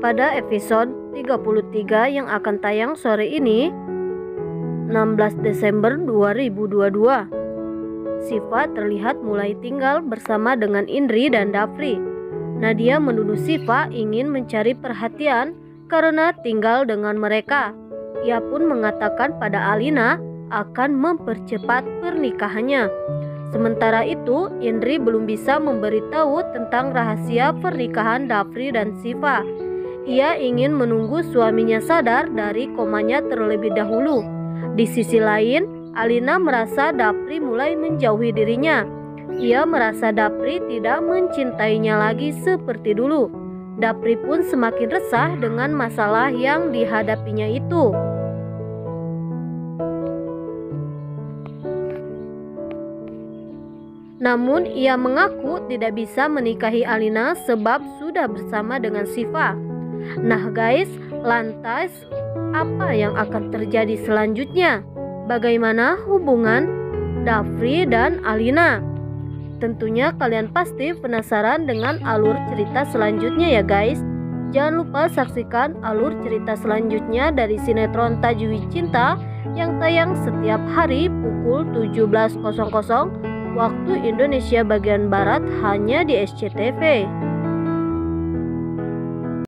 Pada episode 33 yang akan tayang sore ini 16 Desember 2022 Siva terlihat mulai tinggal bersama dengan Indri dan Dafri. Nadia menuduh Siva ingin mencari perhatian karena tinggal dengan mereka. Ia pun mengatakan pada Alina akan mempercepat pernikahannya. Sementara itu, Indri belum bisa memberitahu tentang rahasia pernikahan Dafri dan Siva ia ingin menunggu suaminya sadar dari komanya terlebih dahulu. Di sisi lain, Alina merasa Dapri mulai menjauhi dirinya. Ia merasa Dapri tidak mencintainya lagi seperti dulu. Dapri pun semakin resah dengan masalah yang dihadapinya itu. Namun ia mengaku tidak bisa menikahi Alina sebab sudah bersama dengan Siva. Nah guys, lantas apa yang akan terjadi selanjutnya? Bagaimana hubungan Dafri dan Alina? Tentunya kalian pasti penasaran dengan alur cerita selanjutnya ya guys. Jangan lupa saksikan alur cerita selanjutnya dari sinetron Tajwi Cinta yang tayang setiap hari pukul 17.00 waktu Indonesia bagian Barat hanya di SCTV.